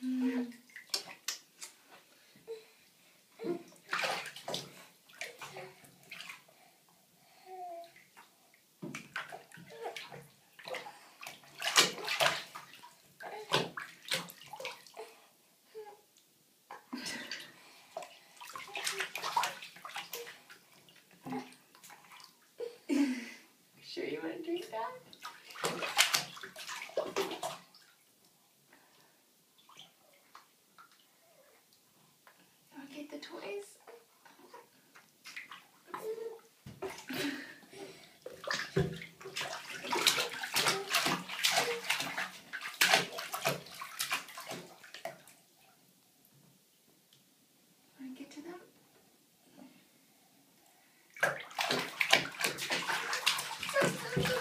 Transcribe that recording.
sure you want to drink that? Want to get the toys? Oh, you